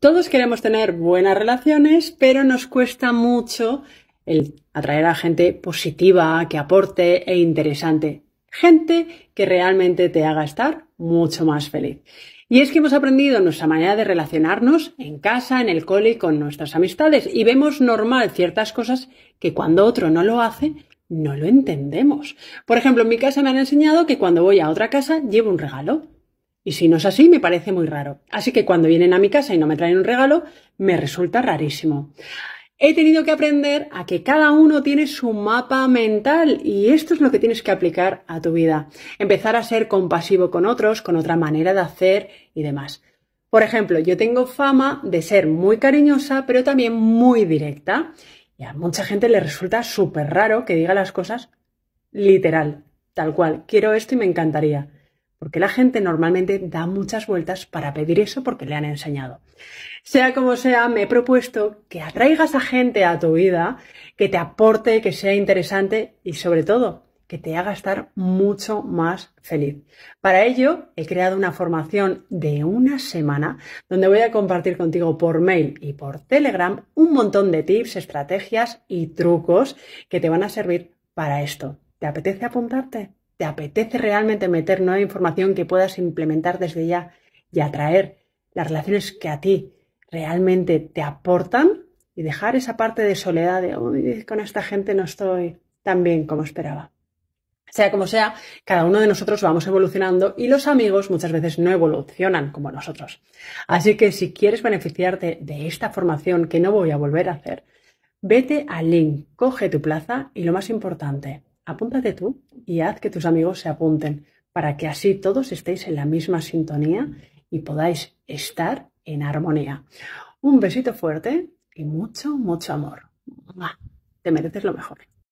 Todos queremos tener buenas relaciones, pero nos cuesta mucho el atraer a gente positiva, que aporte e interesante. Gente que realmente te haga estar mucho más feliz. Y es que hemos aprendido nuestra manera de relacionarnos en casa, en el cole con nuestras amistades y vemos normal ciertas cosas que cuando otro no lo hace, no lo entendemos. Por ejemplo, en mi casa me han enseñado que cuando voy a otra casa llevo un regalo. Y si no es así, me parece muy raro. Así que cuando vienen a mi casa y no me traen un regalo, me resulta rarísimo he tenido que aprender a que cada uno tiene su mapa mental y esto es lo que tienes que aplicar a tu vida. Empezar a ser compasivo con otros, con otra manera de hacer y demás. Por ejemplo, yo tengo fama de ser muy cariñosa, pero también muy directa. Y a mucha gente le resulta súper raro que diga las cosas literal, tal cual. Quiero esto y me encantaría porque la gente normalmente da muchas vueltas para pedir eso porque le han enseñado. Sea como sea, me he propuesto que atraigas a gente a tu vida, que te aporte, que sea interesante y sobre todo que te haga estar mucho más feliz. Para ello, he creado una formación de una semana donde voy a compartir contigo por mail y por Telegram un montón de tips, estrategias y trucos que te van a servir para esto. ¿Te apetece apuntarte? Te apetece realmente meter nueva información que puedas implementar desde ya y atraer las relaciones que a ti realmente te aportan y dejar esa parte de soledad de con esta gente no estoy tan bien como esperaba. Sea como sea, cada uno de nosotros vamos evolucionando y los amigos muchas veces no evolucionan como nosotros. Así que si quieres beneficiarte de esta formación que no voy a volver a hacer, vete al link, coge tu plaza y lo más importante, apúntate tú y haz que tus amigos se apunten para que así todos estéis en la misma sintonía y podáis estar en armonía. Un besito fuerte y mucho, mucho amor. Te mereces lo mejor.